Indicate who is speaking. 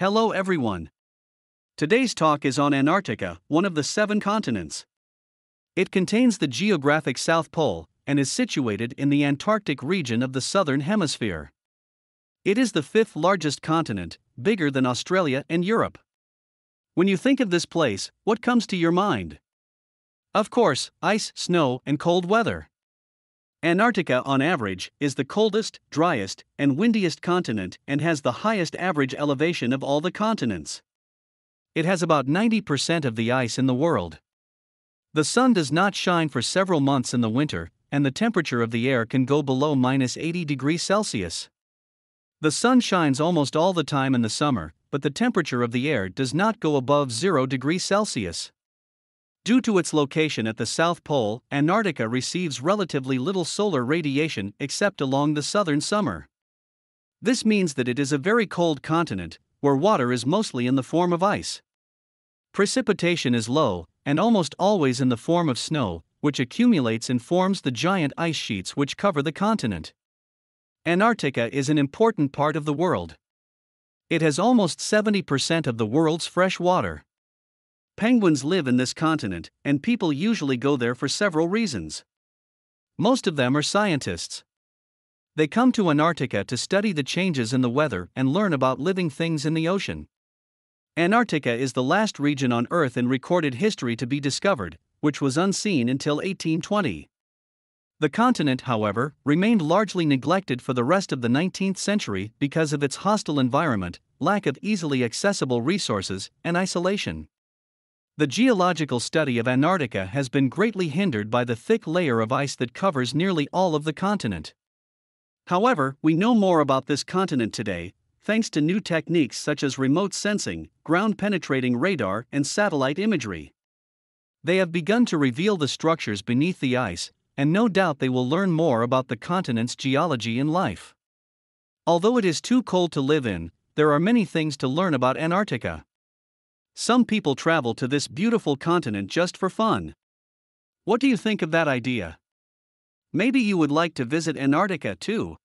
Speaker 1: Hello everyone. Today's talk is on Antarctica, one of the seven continents. It contains the geographic South Pole and is situated in the Antarctic region of the southern hemisphere. It is the fifth largest continent, bigger than Australia and Europe. When you think of this place, what comes to your mind? Of course, ice, snow, and cold weather. Antarctica, on average, is the coldest, driest, and windiest continent and has the highest average elevation of all the continents. It has about 90% of the ice in the world. The sun does not shine for several months in the winter, and the temperature of the air can go below minus 80 degrees Celsius. The sun shines almost all the time in the summer, but the temperature of the air does not go above 0 degrees Celsius. Due to its location at the South Pole, Antarctica receives relatively little solar radiation except along the southern summer. This means that it is a very cold continent, where water is mostly in the form of ice. Precipitation is low, and almost always in the form of snow, which accumulates and forms the giant ice sheets which cover the continent. Antarctica is an important part of the world. It has almost 70% of the world's fresh water. Penguins live in this continent, and people usually go there for several reasons. Most of them are scientists. They come to Antarctica to study the changes in the weather and learn about living things in the ocean. Antarctica is the last region on Earth in recorded history to be discovered, which was unseen until 1820. The continent, however, remained largely neglected for the rest of the 19th century because of its hostile environment, lack of easily accessible resources, and isolation. The geological study of Antarctica has been greatly hindered by the thick layer of ice that covers nearly all of the continent. However, we know more about this continent today, thanks to new techniques such as remote sensing, ground penetrating radar, and satellite imagery. They have begun to reveal the structures beneath the ice, and no doubt they will learn more about the continent's geology and life. Although it is too cold to live in, there are many things to learn about Antarctica. Some people travel to this beautiful continent just for fun. What do you think of that idea? Maybe you would like to visit Antarctica too,